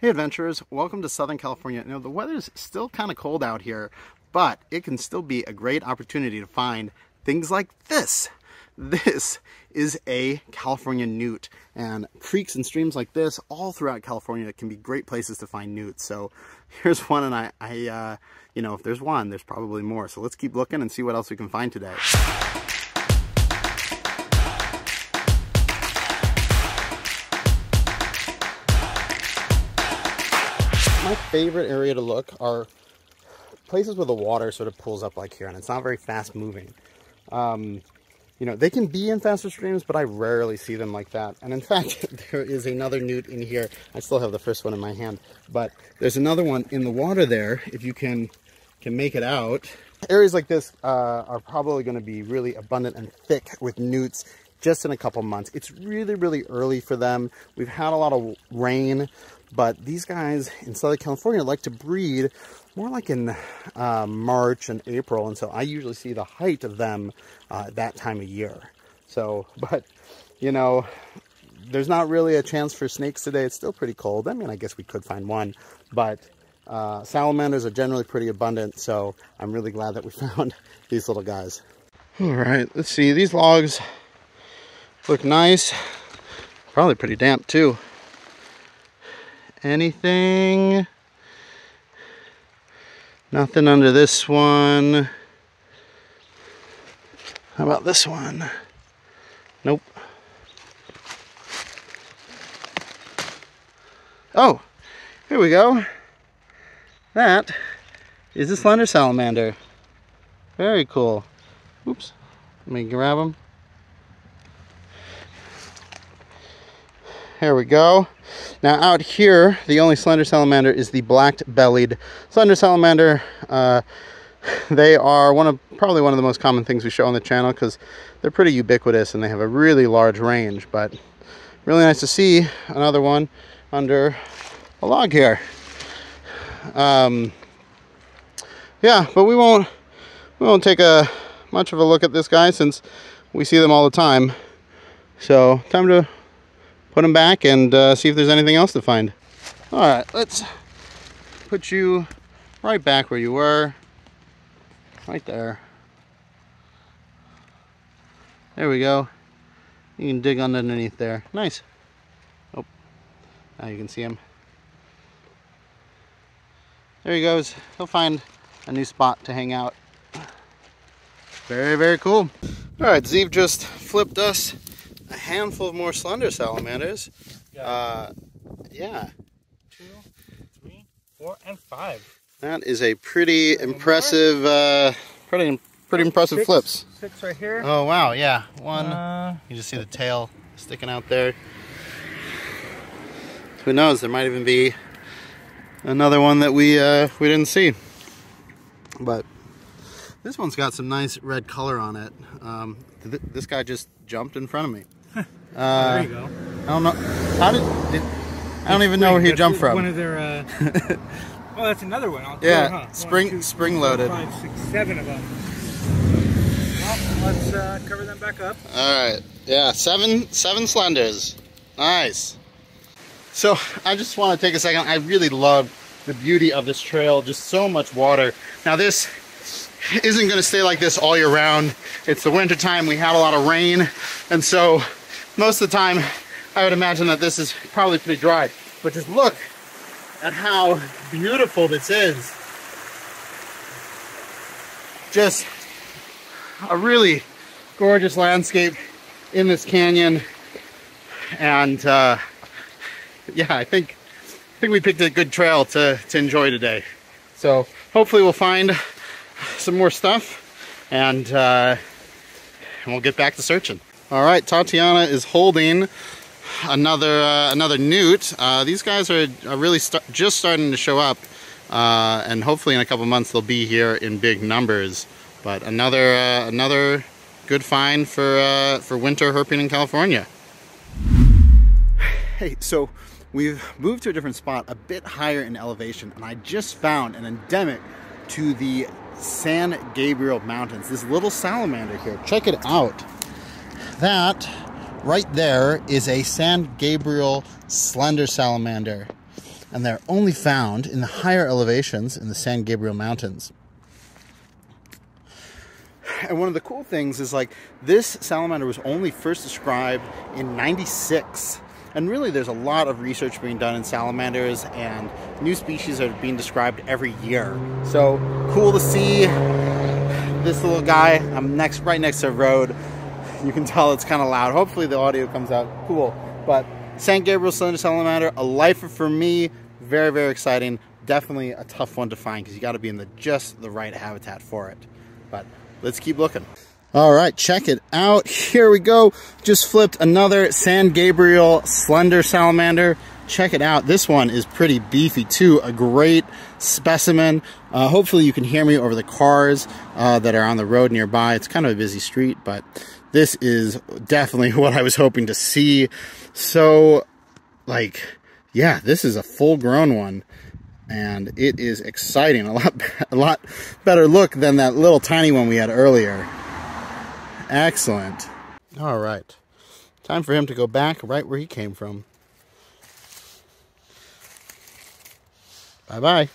Hey adventurers, welcome to Southern California. You know, the weather's still kind of cold out here, but it can still be a great opportunity to find things like this. This is a California newt and creeks and streams like this all throughout California can be great places to find newts. So here's one and I, I uh, you know, if there's one, there's probably more. So let's keep looking and see what else we can find today. My favorite area to look are places where the water sort of pulls up like here and it's not very fast moving. Um, you know, they can be in faster streams, but I rarely see them like that. And in fact, there is another newt in here. I still have the first one in my hand, but there's another one in the water there. If you can, can make it out. Areas like this uh, are probably going to be really abundant and thick with newts just in a couple months. It's really, really early for them. We've had a lot of rain, but these guys in Southern California like to breed more like in uh, March and April. And so I usually see the height of them uh, that time of year. So, but, you know, there's not really a chance for snakes today. It's still pretty cold. I mean, I guess we could find one, but uh, salamanders are generally pretty abundant. So I'm really glad that we found these little guys. All right, let's see. These logs look nice. Probably pretty damp too. Anything? Nothing under this one. How about this one? Nope. Oh, here we go. That is a slender salamander. Very cool. Oops. Let me grab him. There we go. Now out here, the only slender salamander is the black-bellied slender salamander. Uh, they are one of probably one of the most common things we show on the channel because they're pretty ubiquitous and they have a really large range. But really nice to see another one under a log here. Um, yeah, but we won't we won't take a much of a look at this guy since we see them all the time. So time to put them back and uh, see if there's anything else to find. All right, let's put you right back where you were. Right there. There we go. You can dig underneath there. Nice. Oh, now you can see him. There he goes. He'll find a new spot to hang out. Very, very cool. All right, Zeev just flipped us handful of more slender salamanders. Yeah. Uh, yeah. Two, three, four, and five. That is a pretty impressive, uh, pretty pretty impressive Six- flips. Six right here. Oh wow, yeah, one. Uh, you just see the tail sticking out there. Who knows? There might even be another one that we uh, we didn't see. But this one's got some nice red color on it. Um, th this guy just jumped in front of me. Uh, there you go. I don't know. How did? did I don't even know where he jumped One from. of their. Uh... oh, that's another one. Yeah, together, huh? spring one, two, spring three, loaded. Five, six, seven of them. Well, let's uh, cover them back up. All right. Yeah, seven seven slenders. Nice. So I just want to take a second. I really love the beauty of this trail. Just so much water. Now this isn't going to stay like this all year round. It's the winter time. We had a lot of rain, and so most of the time, I would imagine that this is probably pretty dry. But just look at how beautiful this is. Just a really gorgeous landscape in this canyon and uh, yeah I think I think we picked a good trail to, to enjoy today so hopefully we'll find some more stuff and, uh, and we'll get back to searching all right Tatiana is holding another uh, another newt uh, these guys are, are really sta- just starting to show up uh, and hopefully in a couple months they'll be here in big numbers but another uh, another good find for uh, for winter herping in California. Hey, so we've moved to a different spot, a bit higher in elevation, and I just found an endemic to the San Gabriel Mountains. This little salamander here. Check it out. That right there is a San Gabriel slender salamander. and they're only found in the higher elevations in the San Gabriel Mountains. And one of the cool things is like this salamander was only first described in 96. And really, there's a lot of research being done in salamanders, and new species are being described every year. So cool to see this little guy. I'm next, right next to the road. You can tell it's kind of loud. Hopefully, the audio comes out cool. But San Gabriel Slender Salamander, a lifer for me. Very, very exciting. Definitely a tough one to find because you got to be in the just the right habitat for it. But let's keep looking. All right, check it out. Here we go. Just flipped another San Gabriel Slender Salamander. Check it out. This one is pretty beefy too. A great specimen. Uh, hopefully you can hear me over the cars uh, that are on the road nearby. It's kind of a busy street, but this is definitely what I was hoping to see. So, like, yeah, this is a full-grown one and it is exciting. A lot, a lot better look than that little tiny one we had earlier. Excellent. All right. Time for him to go back right where he came from. Bye-bye.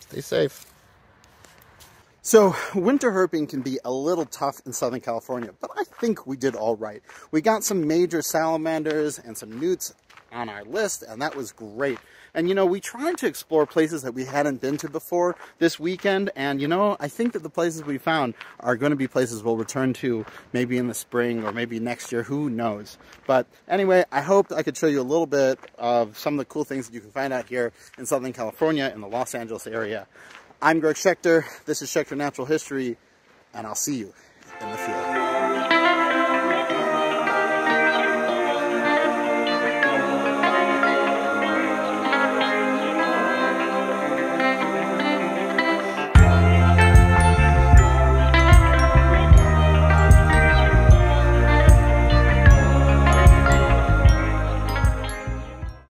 Stay safe. So winter herping can be a little tough in Southern California, but I think we did all right. We got some major salamanders and some newts on our list, and that was great. And you know, we tried to explore places that we hadn't been to before this weekend, and you know, I think that the places we found are going to be places we'll return to maybe in the spring or maybe next year, who knows. But anyway, I hope I could show you a little bit of some of the cool things that you can find out here in Southern California in the Los Angeles area. I'm Greg Schechter, this is Schechter Natural History, and I'll see you in the field.